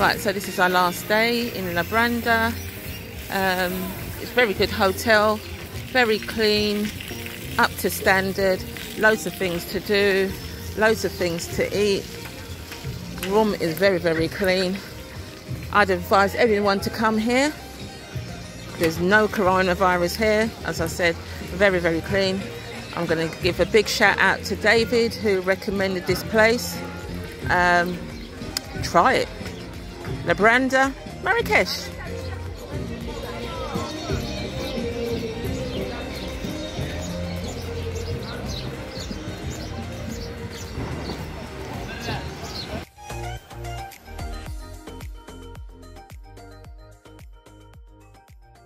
Right, so this is our last day in Labranda. Um, it's a very good hotel, very clean, up to standard, loads of things to do, loads of things to eat. Room is very, very clean. I'd advise everyone to come here. There's no coronavirus here, as I said, very, very clean. I'm going to give a big shout out to David who recommended this place. Um, try it. Labranda, Marrakesh.